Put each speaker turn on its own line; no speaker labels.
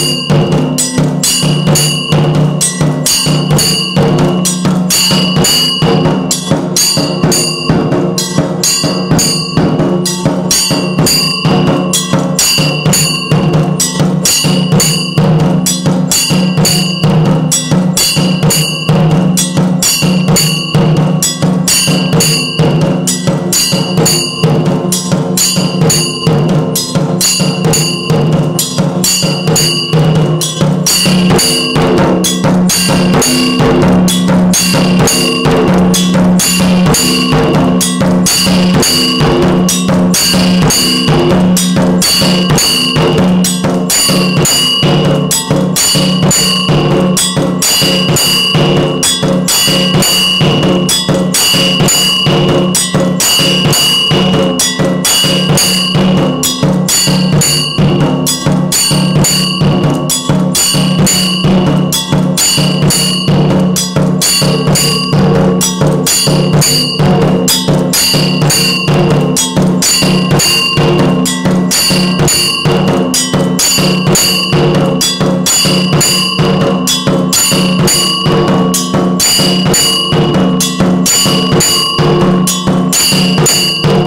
Thank you. Thank Thank you.